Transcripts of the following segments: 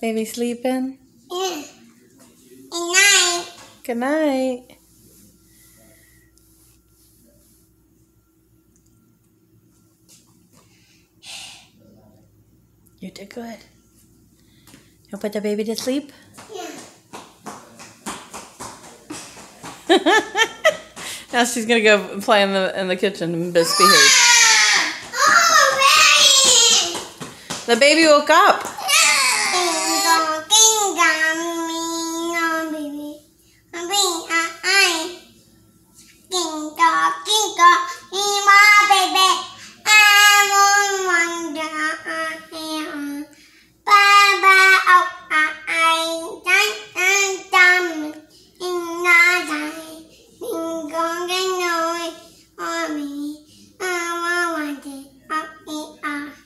Baby sleeping? Yeah. Good night. Good night. You did good. You put the baby to sleep? Yeah. now she's gonna go play in the in the kitchen and misbehave. Oh, baby. The baby woke up. Ding dong, ding dong, me no baby. Baby, I, I. Ding dong, ding dong, me my baby. I want one dong, Baba, oh, I, I, dun, dun, dun, in the day. Ding dong, ding dong, oh me. I want one day, oh, me, ah.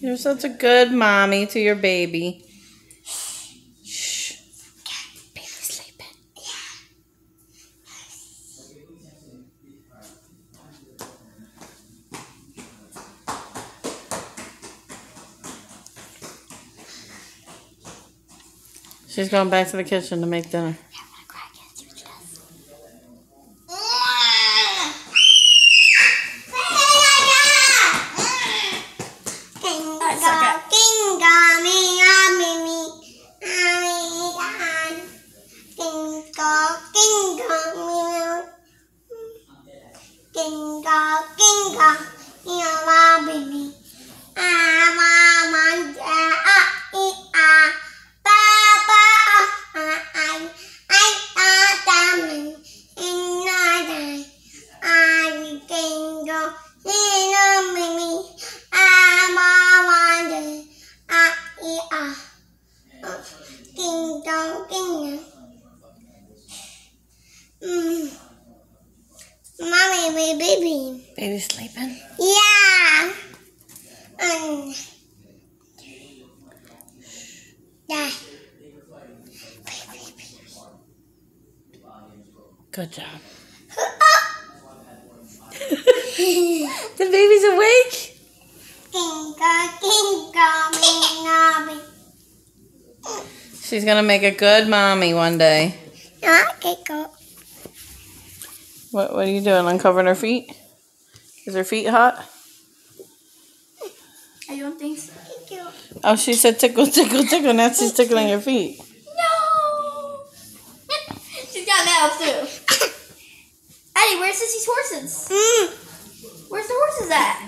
You're such a good mommy to your baby. Shh. Baby's sleeping. She's going back to the kitchen to make dinner. Ah, mama, ah, ah, ah, Papa, ah, I, I, ah, diamond, in the I can go, in a mimi, ah, mama, ah, ah, ah, ding dong, ding dong. Mm. Mommy, my baby. Baby's sleeping. Yeah. Um. Yeah. Good job. the baby's awake. Kinga, kinga, me, nabi. She's gonna make a good mommy one day. Ah, kiko. What What are you doing? Uncovering her feet? Is her feet hot? I don't think so. Oh, she said tickle, tickle, tickle. Now she's tickling your feet. No! She's got nails too. Eddie, where's Sissy's horses? Mm. Where's the horses at?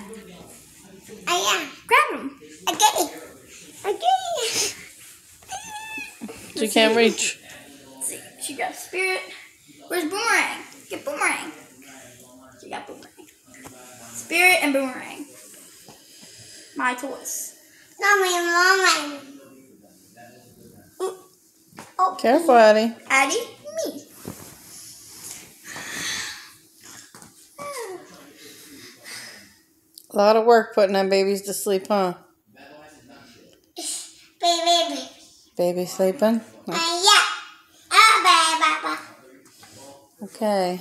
I am. Grab them. I get it. I get it. She can't reach. Let's see. She got Spirit. Where's Boomerang? Get Boomerang. She got Boomerang. Spirit and Boomerang. My toys. Mommy, mommy. Mm. Oh. Careful, Eddie. Addie, me. A lot of work putting them babies to sleep, huh? Baby, baby. Baby sleeping? Uh, yeah. Ah, baby, baby. Okay.